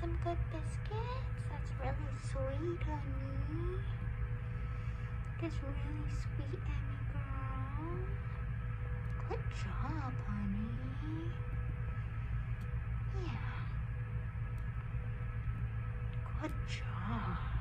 some good biscuits. That's really sweet, honey. That's really sweet, Emmy girl. Good job, honey. Yeah. Good job.